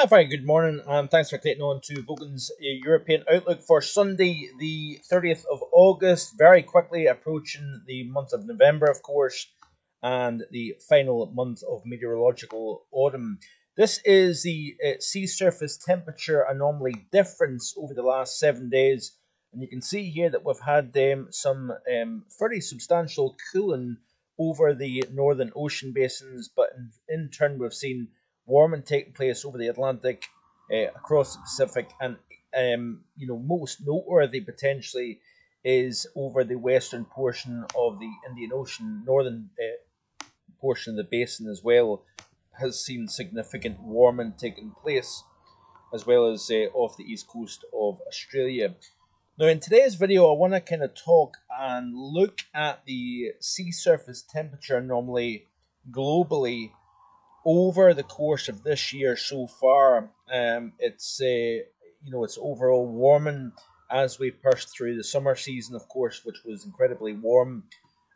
A very good morning, and thanks for clicking on to Vogan's uh, European Outlook for Sunday, the 30th of August. Very quickly approaching the month of November, of course, and the final month of meteorological autumn. This is the uh, sea surface temperature anomaly difference over the last seven days, and you can see here that we've had um, some um, fairly substantial cooling over the northern ocean basins, but in, in turn, we've seen warming taking place over the Atlantic, uh, across the Pacific, and um, you know most noteworthy potentially is over the western portion of the Indian Ocean, northern uh, portion of the basin as well, has seen significant warming taking place, as well as uh, off the east coast of Australia. Now, in today's video, I want to kind of talk and look at the sea surface temperature anomaly globally over the course of this year so far, um, it's uh, you know it's overall warming as we push through the summer season, of course, which was incredibly warm,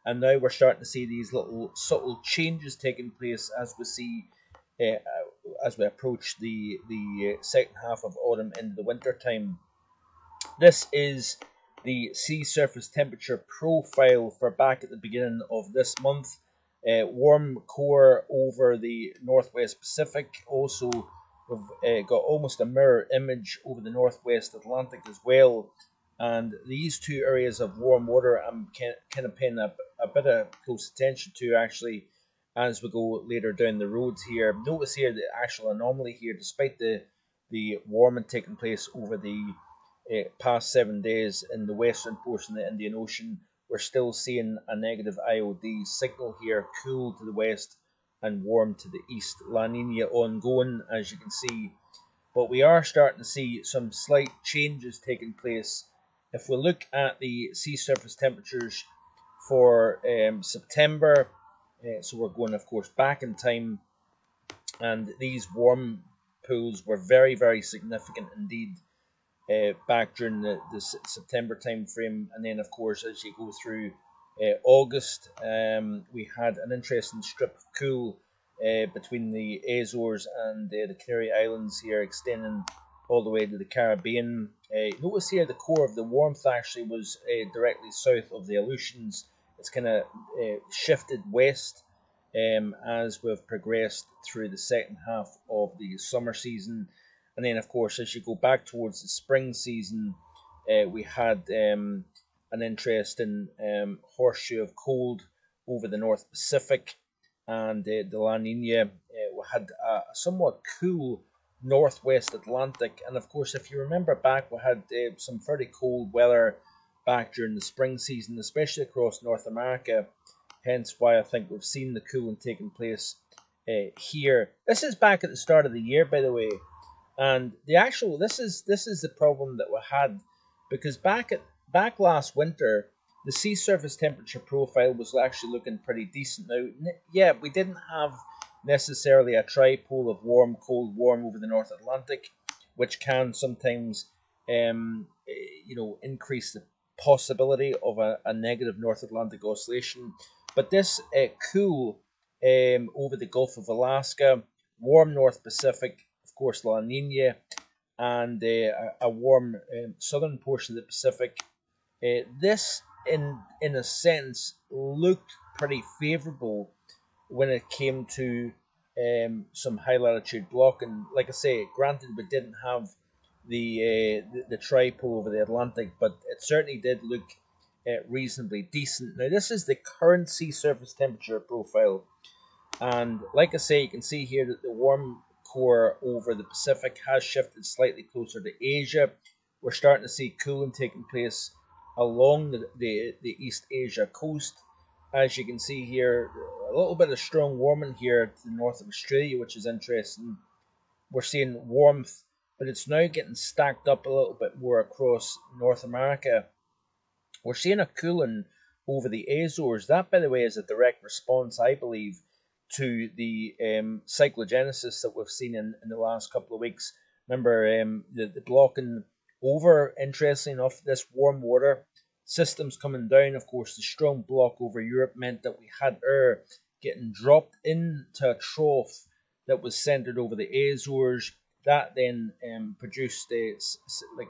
and now we're starting to see these little subtle changes taking place as we see uh, as we approach the the uh, second half of autumn into the winter time. This is the sea surface temperature profile for back at the beginning of this month. Uh, warm core over the northwest Pacific. Also, we've uh, got almost a mirror image over the northwest Atlantic as well. And these two areas of warm water, I'm kind of paying a, a bit of close attention to actually as we go later down the roads here. Notice here the actual anomaly here, despite the the warming taking place over the uh, past seven days in the western portion of the Indian Ocean we're still seeing a negative IOD signal here, cool to the west and warm to the east. La Nina ongoing, as you can see. But we are starting to see some slight changes taking place. If we look at the sea surface temperatures for um, September, uh, so we're going, of course, back in time, and these warm pools were very, very significant indeed uh, back during the, the September time frame, and then of course as you go through uh, August, um, we had an interesting strip of cool uh, between the Azores and the Canary Islands here, extending all the way to the Caribbean. notice here the core of the warmth actually was directly south of the Aleutians. It's kind of shifted west um, as we've progressed through the second half of the summer season. And then, of course, as you go back towards the spring season, uh, we had um, an interesting um, horseshoe of cold over the North Pacific and uh, the La Nina. Uh, we had a somewhat cool northwest Atlantic. And of course, if you remember back, we had uh, some fairly cold weather back during the spring season, especially across North America. Hence why I think we've seen the cooling taking place uh, here. This is back at the start of the year, by the way. And the actual this is this is the problem that we had because back at back last winter the sea surface temperature profile was actually looking pretty decent. Now, yeah, we didn't have necessarily a tripole of warm, cold, warm over the North Atlantic, which can sometimes, um, eh, you know, increase the possibility of a, a negative North Atlantic oscillation. But this uh, cool um, over the Gulf of Alaska, warm North Pacific, of course, La Nina, and uh, a warm um, southern portion of the Pacific. Uh, this, in in a sense, looked pretty favourable when it came to um, some high latitude blocking. Like I say, granted, we didn't have the uh, the, the over the Atlantic, but it certainly did look uh, reasonably decent. Now, this is the current sea surface temperature profile, and like I say, you can see here that the warm core over the Pacific has shifted slightly closer to Asia. We're starting to see cooling taking place along the, the, the East Asia coast. As you can see here, a little bit of strong warming here to the north of Australia, which is interesting. We're seeing warmth, but it's now getting stacked up a little bit more across North America. We're seeing a cooling over the Azores. That, by the way, is a direct response, I believe, to the um, cyclogenesis that we've seen in, in the last couple of weeks. Remember, um, the, the blocking over, interesting enough, this warm water systems coming down. Of course, the strong block over Europe meant that we had air getting dropped into a trough that was centered over the Azores, that then um, produced the like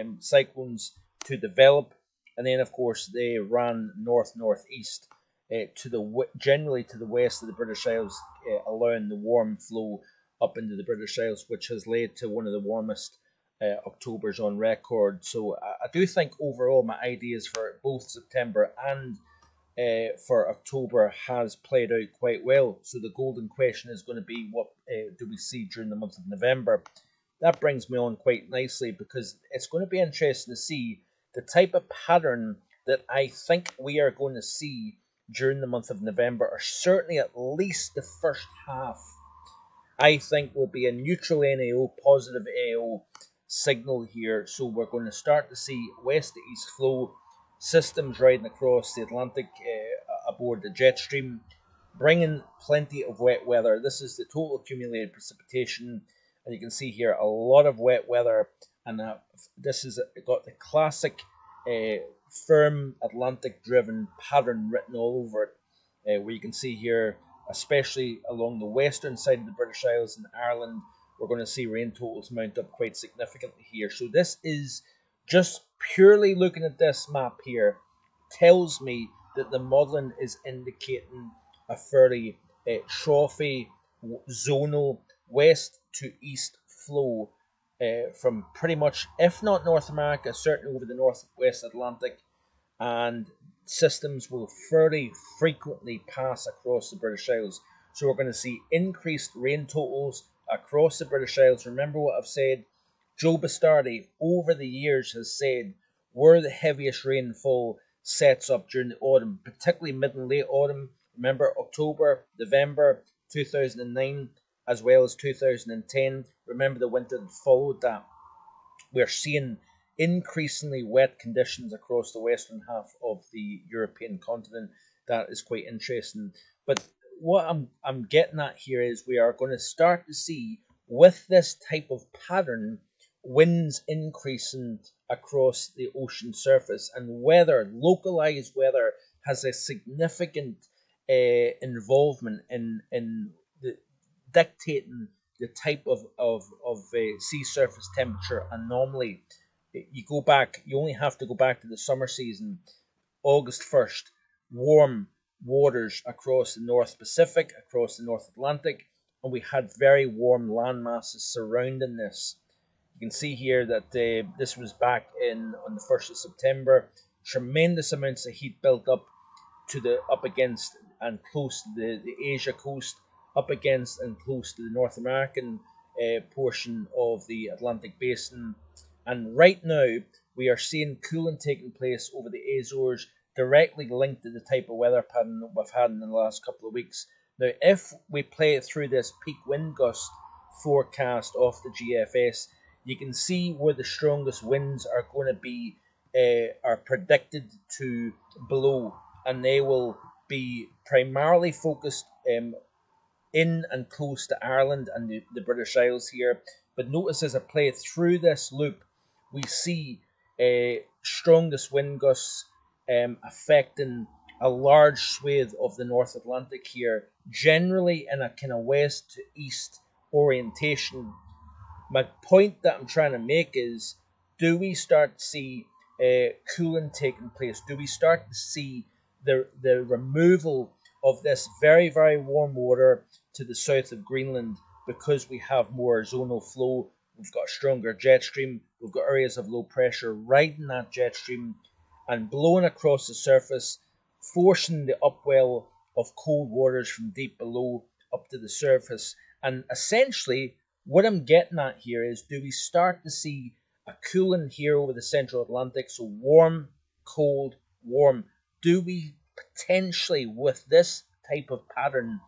um, cyclones to develop, and then of course they ran north northeast uh, to the generally to the west of the British Isles, uh, allowing the warm flow up into the British Isles, which has led to one of the warmest uh, October's on record. So I, I, do think overall my ideas for both September and uh, for October has played out quite well. So the golden question is going to be what uh, do we see during the month of November? That brings me on quite nicely because it's going to be interesting to see the type of pattern that I think we are going to see during the month of November, or certainly at least the first half. I think will be a neutral NAO, positive AO signal here. So we're going to start to see west to east flow systems riding across the Atlantic uh, aboard the jet stream, bringing plenty of wet weather. This is the total accumulated precipitation, and you can see here a lot of wet weather. And uh, this has got the classic uh, firm Atlantic driven pattern written all over it, uh, where you can see here, especially along the western side of the British Isles and Ireland, we're going to see rain totals mount up quite significantly here. So this is just purely looking at this map here tells me that the modelling is indicating a fairly uh, troughy zonal west to east flow uh, from pretty much, if not North America, certainly over the Northwest Atlantic, and systems will fairly frequently pass across the British Isles. So we're going to see increased rain totals across the British Isles. Remember what I've said? Joe Bastardi over the years has said where the heaviest rainfall sets up during the autumn, particularly mid and late autumn. Remember October, November 2009, as well as 2010. Remember the winter that followed that. We're seeing increasingly wet conditions across the western half of the European continent. That is quite interesting. But what I'm I'm getting at here is we are going to start to see with this type of pattern winds increasing across the ocean surface and weather localized weather has a significant uh, involvement in in the, dictating the type of of, of uh, sea surface temperature anomaly you go back you only have to go back to the summer season august 1st warm waters across the North Pacific, across the North Atlantic, and we had very warm land masses surrounding this. You can see here that uh, this was back in on the first of September. Tremendous amounts of heat built up to the up against and close to the, the Asia coast, up against and close to the North American uh, portion of the Atlantic basin. And right now we are seeing cooling taking place over the Azores directly linked to the type of weather pattern that we've had in the last couple of weeks. Now, if we play through this peak wind gust forecast off the GFS, you can see where the strongest winds are going to be uh, are predicted to blow, and they will be primarily focused um, in and close to Ireland and the, the British Isles here. But notice as I play through this loop, we see uh, strongest wind gusts um, affecting a large swathe of the North Atlantic here, generally in a kind of west to east orientation. My point that I'm trying to make is do we start to see uh, cooling taking place? Do we start to see the, the removal of this very, very warm water to the south of Greenland because we have more zonal flow? We've got a stronger jet stream, we've got areas of low pressure riding that jet stream and blowing across the surface, forcing the upwell of cold waters from deep below up to the surface. And essentially, what I'm getting at here is do we start to see a cooling here over the central Atlantic? So warm, cold, warm. Do we potentially, with this type of pattern,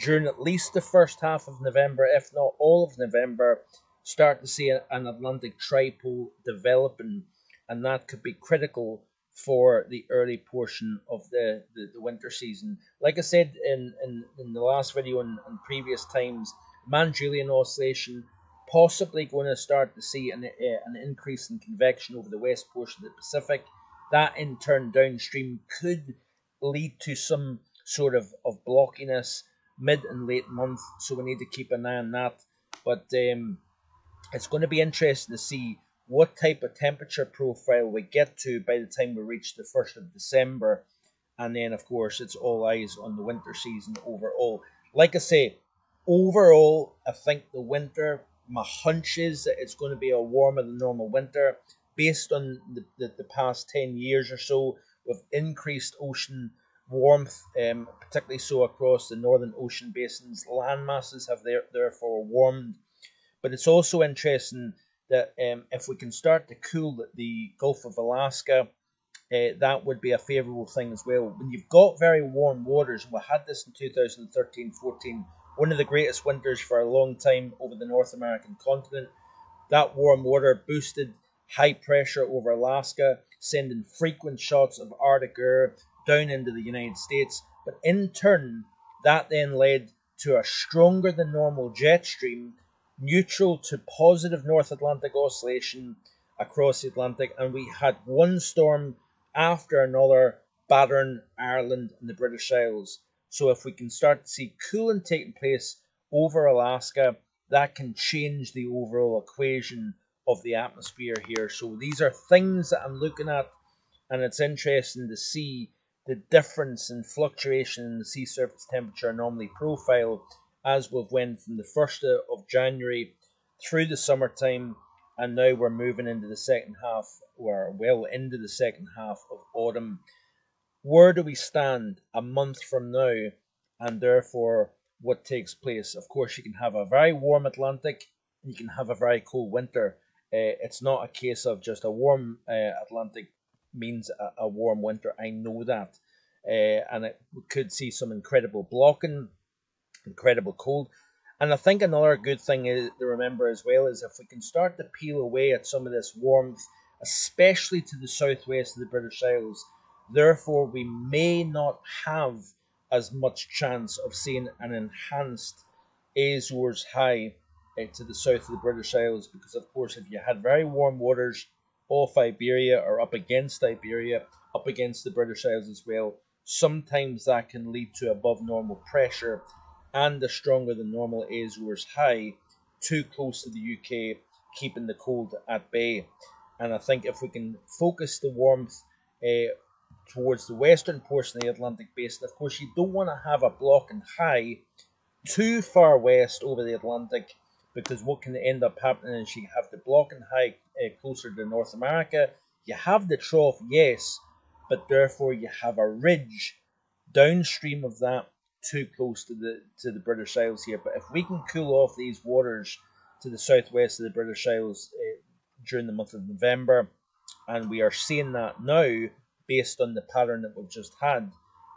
during at least the first half of November, if not all of November, start to see an Atlantic tripole developing? And that could be critical for the early portion of the, the, the winter season. Like I said in, in, in the last video and, and previous times, Madden-Julian oscillation possibly going to start to see an, uh, an increase in convection over the west portion of the Pacific. That in turn downstream could lead to some sort of, of blockiness mid and late month, so we need to keep an eye on that. But um, it's going to be interesting to see what type of temperature profile we get to by the time we reach the 1st of December. And then, of course, it's all eyes on the winter season overall. Like I say, overall, I think the winter, my hunch is that it's going to be a warmer than normal winter based on the, the, the past 10 years or so with increased ocean warmth, um, particularly so across the northern ocean basins. Land masses have there, therefore warmed. But it's also interesting that um, if we can start to cool the, Gulf of Alaska, uh, that would be a favourable thing as well. When you've got very warm waters, and we had this in 2013 14, one of the greatest winters for a long time over the North American continent, that warm water boosted high pressure over Alaska, sending frequent shots of Arctic air down into the United States. But in turn, that then led to a stronger than normal jet stream, neutral to positive North Atlantic oscillation across the Atlantic, and we had one storm after another battering Ireland and the British Isles. So if we can start to see cooling taking place over Alaska, that can change the overall equation of the atmosphere here. So these are things that I'm looking at, and it's interesting to see the difference in fluctuation in the sea surface temperature anomaly profile as we've went from the 1st of January through the summertime and now we're moving into the second half or well into the second half of autumn. Where do we stand a month from now and therefore what takes place? Of course you can have a very warm Atlantic and you can have a very cold winter. Uh, it's not a case of just a warm uh, Atlantic means a, a warm winter. I know that. Uh, and it could see some incredible blocking, incredible cold. And I think another good thing is to remember as well is if we can start to peel away at some of this warmth, especially to the southwest of the British Isles, therefore we may not have as much chance of seeing an enhanced Azores high uh, to the south of the British Isles because, of course, if you had very warm waters off Iberia or up against Iberia, up against the British Isles as well, sometimes that can lead to above normal pressure and a stronger than normal Azores high too close to the UK, keeping the cold at bay. And I think if we can focus the warmth uh, towards the western portion of the Atlantic basin, of course, you don't want to have a block and high too far west over the Atlantic because what can end up happening is you have the block and high uh, closer to North America. You have the trough, yes, but therefore you have a ridge downstream of that too close to the to the British Isles here. But if we can cool off these waters to the southwest of the British Isles uh, during the month of November, and we are seeing that now based on the pattern that we've just had,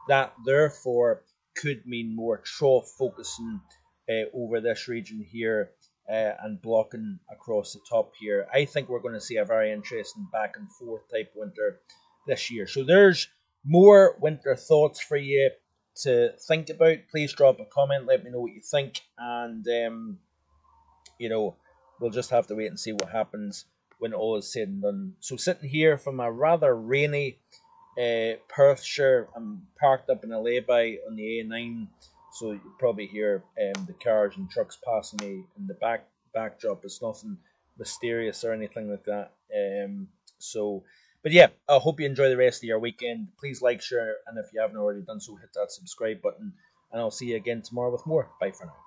that therefore could mean more trough focusing uh, over this region here uh, and blocking across the top here. I think we're going to see a very interesting back and forth type winter this year. So there's more winter thoughts for you to think about. Please drop a comment, let me know what you think, and um, you know we'll just have to wait and see what happens when all is said and done. So sitting here from a rather rainy uh, Perthshire, I'm parked up in a lay-by on the A9 so you probably hear um, the cars and trucks passing me in the back backdrop. It's nothing mysterious or anything like that. Um, so, but yeah, I hope you enjoy the rest of your weekend. Please like, share, and if you haven't already done so, hit that subscribe button. And I'll see you again tomorrow with more. Bye for now.